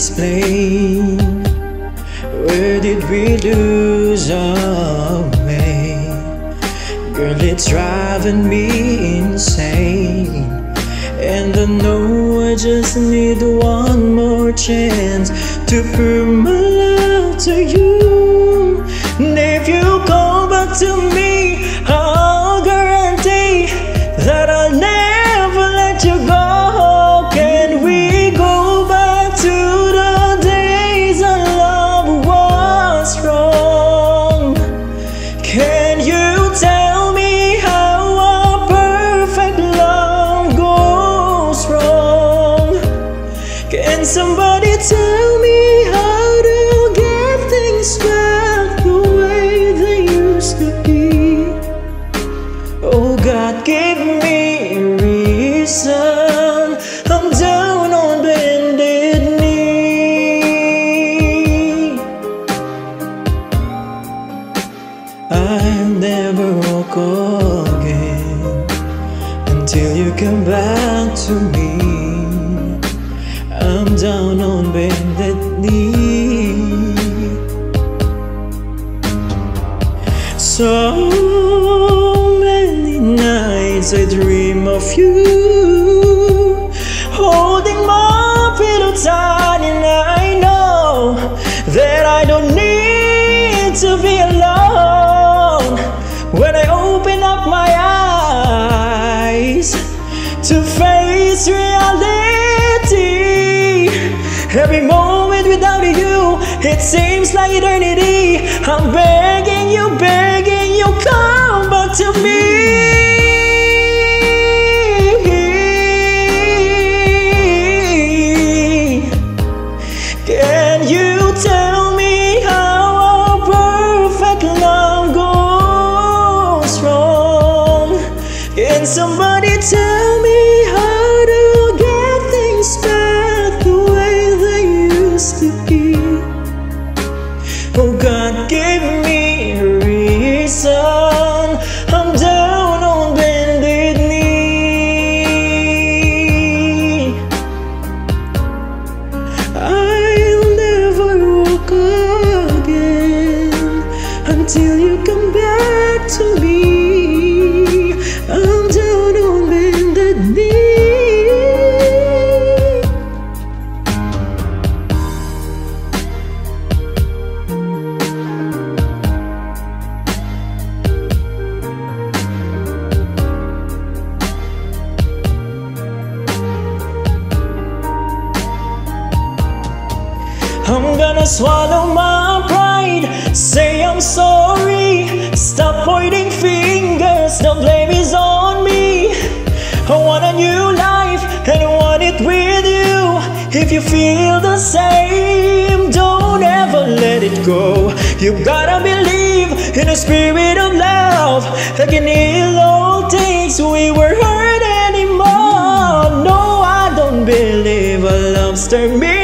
explain. Where did we lose our way? Girl, it's driving me insane. And I know I just need one more chance To prove my love to you. And if you come back to me somebody tell me how to get things back the way they used to be? Oh God, give me a reason. I'm down on bended knee. I'll never walk again until you come back to me. Down on bended knee. So many nights I dream of you, holding my pillow tight, and I know that I don't need to be alone when I open up my eyes to face reality. Every moment without you, it seems like eternity. I'm begging you, begging you, come back to me. You come back to me. I'm down on bended knee. I'm gonna swallow my pride, Sorry. Stop pointing fingers, the blame is on me. I want a new life and I want it with you. If you feel the same, don't ever let it go. You gotta believe in the spirit of love that can heal all things we were hurt anymore. No, I don't believe a love's terminal.